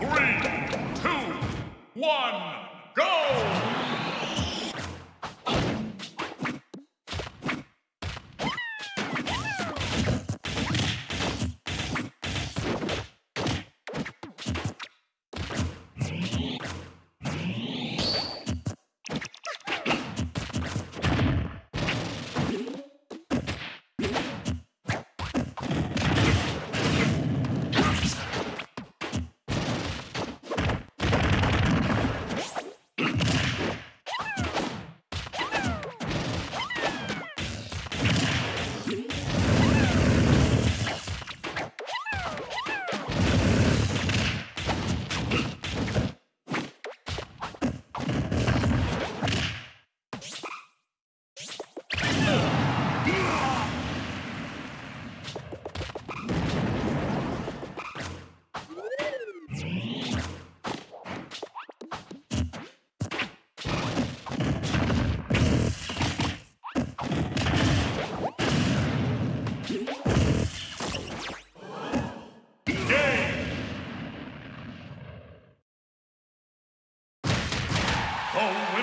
Three, two, one, go! The